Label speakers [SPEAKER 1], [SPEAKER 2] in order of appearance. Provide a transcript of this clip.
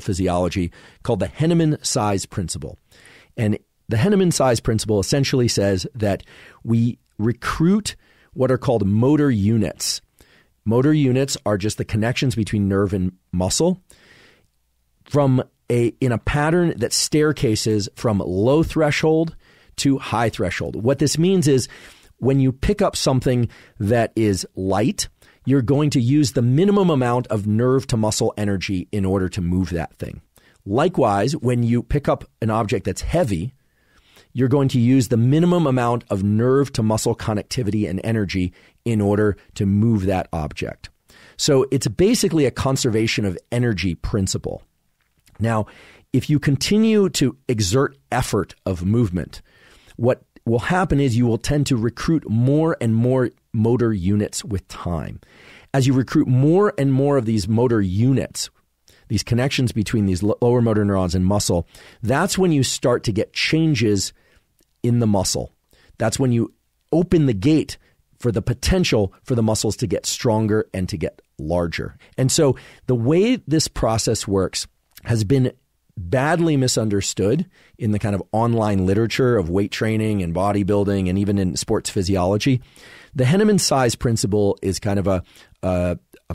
[SPEAKER 1] physiology called the Henneman size principle. And the Henneman size principle essentially says that we recruit what are called motor units. Motor units are just the connections between nerve and muscle from a in a pattern that staircases from low threshold to high threshold. What this means is when you pick up something that is light, you're going to use the minimum amount of nerve to muscle energy in order to move that thing. Likewise, when you pick up an object that's heavy, you're going to use the minimum amount of nerve to muscle connectivity and energy in order to move that object. So it's basically a conservation of energy principle. Now, if you continue to exert effort of movement, what will happen is you will tend to recruit more and more motor units with time. As you recruit more and more of these motor units, these connections between these lower motor neurons and muscle, that's when you start to get changes in the muscle. That's when you open the gate for the potential for the muscles to get stronger and to get larger. And so the way this process works has been badly misunderstood in the kind of online literature of weight training and bodybuilding and even in sports physiology. The Henneman size principle is kind of a, a, a